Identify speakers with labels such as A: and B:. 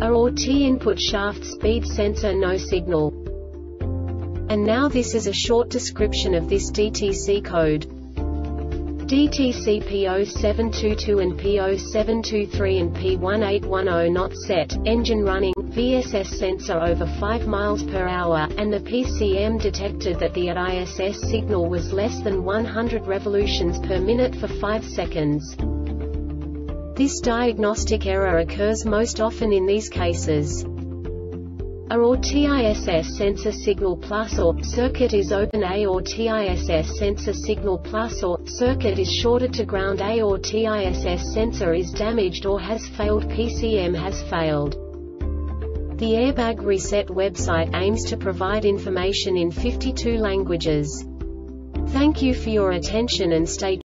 A: a or T input shaft speed sensor no signal. And now this is a short description of this DTC code. DTC P0722 and P0723 and P1810 not set, engine running, VSS sensor over 5 miles per hour, and the PCM detected that the ISS signal was less than 100 revolutions per minute for 5 seconds. This diagnostic error occurs most often in these cases. A or TISS sensor signal plus or circuit is open A or TISS sensor signal plus or circuit is shorted to ground A or TISS sensor is damaged or has failed PCM has failed. The Airbag Reset website aims to provide information in 52 languages. Thank you for your attention and stay